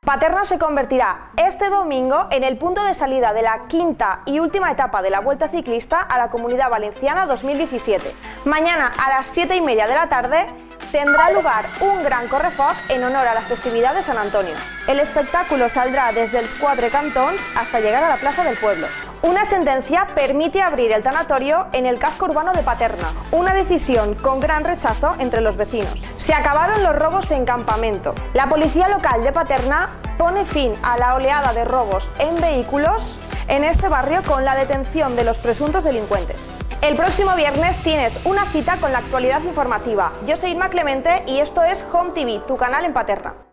Paterna se convertirá este domingo en el punto de salida de la quinta y última etapa de la Vuelta Ciclista a la Comunidad Valenciana 2017. Mañana a las 7 y media de la tarde tendrá lugar un gran correfoc en honor a la festividad de San Antonio. El espectáculo saldrá desde el Quatre Cantons hasta llegar a la Plaza del Pueblo. Una sentencia permite abrir el tanatorio en el casco urbano de Paterna, una decisión con gran rechazo entre los vecinos. Se acabaron los robos en campamento. La policía local de Paterna pone fin a la oleada de robos en vehículos en este barrio con la detención de los presuntos delincuentes. El próximo viernes tienes una cita con la actualidad informativa. Yo soy Irma Clemente y esto es Home TV, tu canal en Paterna.